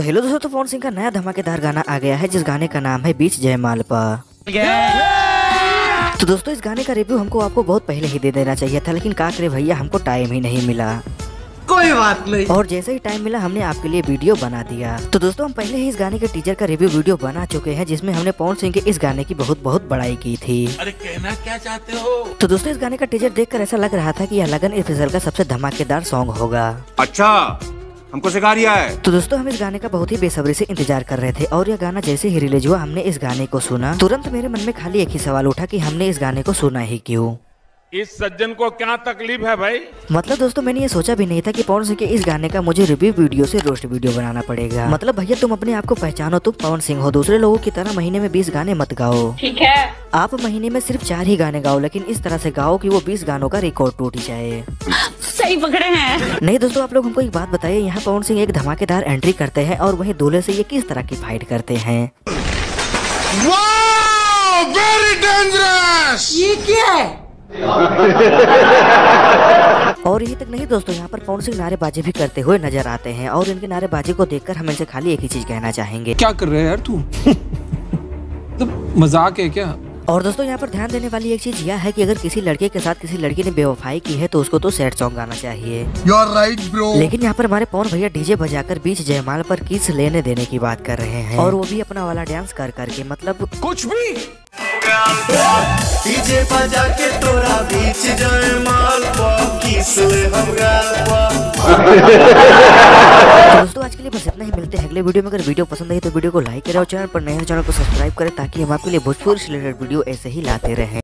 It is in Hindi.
तो हेलो दोस्तों तो पवन सिंह का नया धमाकेदार गाना आ गया है जिस गाने का नाम है बीच जयमाल पर तो दोस्तों इस गाने का रिव्यू हमको आपको बहुत पहले ही दे देना चाहिए था लेकिन का करे भैया हमको टाइम ही नहीं मिला। कोई बात नहीं। और जैसे ही टाइम मिला हमने आपके लिए वीडियो बना दिया। तो दोस्तों हम पहले ही इस गाने के टीजर का रिव्यू वीडियो बना चुके हैं जिसमें हमने पवन सिंह के इस गाने की बहुत बहुत बड़ाई की थी। अरे कहना क्या चाहते हो? तो दोस्तों इस गाने का टीजर देखकर ऐसा लग रहा था कि यह लगन स्पेशल का सबसे धमाकेदार सॉन्ग होगा। अच्छा। हमको सिखा रिया है। तो दोस्तों हम इस गाने का बहुत ही बेसब्री से इंतज़ार कर रहे थे और यह गाना जैसे ही रिलीज़ हुआ हमने इस गाने को सुना। तुरंत मेरे मन में खाली एक ही सवाल उठा कि हमने इस गाने को सुना ही क्यों? इस सज्जन को क्या तकलीफ़ है भाई? मतलब दोस्तों मैंने ये सोचा भी नहीं था कि पवन सिंह के इस गाने का मुझे रिव्यू वीडियो से रोस्ट वीडियो बनाना पड़ेगा। मतलब भैया तुम अपने आप को पहचानो तुम पवन सिंह हो। दूसरे लोगों की तरह महीने में बीस गाने मत गाओ। ठीक है। आप महीने में सिर्फ़ चार ही गाने गाओ लेकिन इस तरह से गाओ कि वो बीस गानों का रिकॉर्ड टूट जाए। सही पकड़े हैं। नहीं दोस्तों आप लोग हमको एक बात बताइए यहाँ पवन सिंह एक धमाकेदार एंट्री करते हैं और वहीं दूल्हे से ये किस तरह की फाइट करते हैं? वेरी डेंजरस ये क्या है? और यही तक नहीं दोस्तों यहाँ पर पवन सिंह नारेबाजी भी करते हुए नज़र आते हैं और इनके नारेबाजी को देखकर हम इनसे खाली एक ही चीज़ कहना चाहेंगे। क्या कर रहे हैं यार तू? तो मज़ाक है क्या? और दोस्तों यहाँ पर ध्यान देने वाली एक चीज़ यह है कि अगर किसी लड़के के साथ किसी लड़की ने बेवफाई की है तो उसको तो सैड सॉन्ग गाना चाहिए। राइट ब्रो लेकिन यहाँ पर हमारे पवन भैया डीजे बजाकर बीच जयमाल पर किस लेने देने की बात कर रहे हैं? और वो भी अपना वाला डांस कर करके मतलब कुछ भी। डीजे बजा के तोरा बीच जाए माल पा किस ले हम गाल पा तो आज के लिए बस इतना ही। मिलते हैं अगले वीडियो में। अगर वीडियो पसंद आई तो वीडियो को लाइक करें और चैनल पर नए चैनल को सब्सक्राइब करें ताकि हम आपके लिए भोजपुर से रिलेटेड वीडियो ऐसे ही लाते रहें।